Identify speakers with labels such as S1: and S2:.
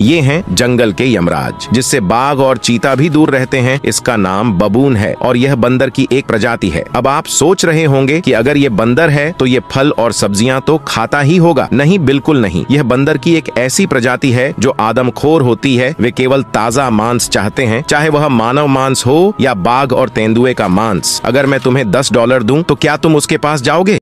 S1: ये हैं जंगल के यमराज, जिससे बाघ और चीता भी दूर रहते हैं। इसका नाम बबून है और यह बंदर की एक प्रजाति है। अब आप सोच रहे होंगे कि अगर ये बंदर है तो ये फल और सब्ज़ियाँ तो खाता ही होगा। नहीं, बिल्कुल नहीं। यह बंदर की एक ऐसी प्रजाति है, जो आदमखोर होती है। वे केवल ताज़ा मांस चाहते हैं, चाहे वह मानव मांस हो या बाघ और तेंदुए का मांस। अगर मैं तुम्हें दस डॉलर दूँ तो क्या तुम उसके पास जाओगे?